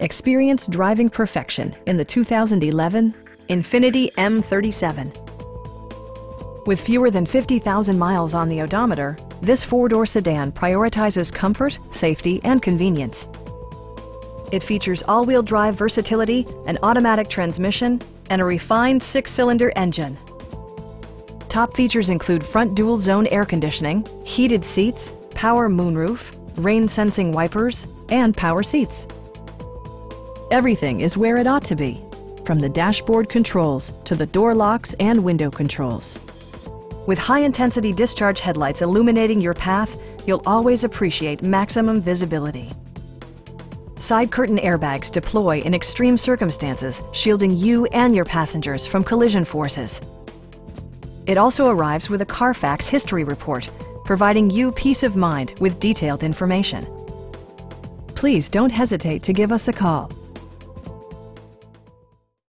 Experience driving perfection in the 2011 Infiniti M37. With fewer than 50,000 miles on the odometer, this four-door sedan prioritizes comfort, safety, and convenience. It features all-wheel drive versatility, an automatic transmission, and a refined six-cylinder engine. Top features include front dual-zone air conditioning, heated seats, power moonroof, rain-sensing wipers, and power seats. Everything is where it ought to be, from the dashboard controls to the door locks and window controls. With high-intensity discharge headlights illuminating your path, you'll always appreciate maximum visibility. Side curtain airbags deploy in extreme circumstances, shielding you and your passengers from collision forces. It also arrives with a Carfax history report, providing you peace of mind with detailed information. Please don't hesitate to give us a call.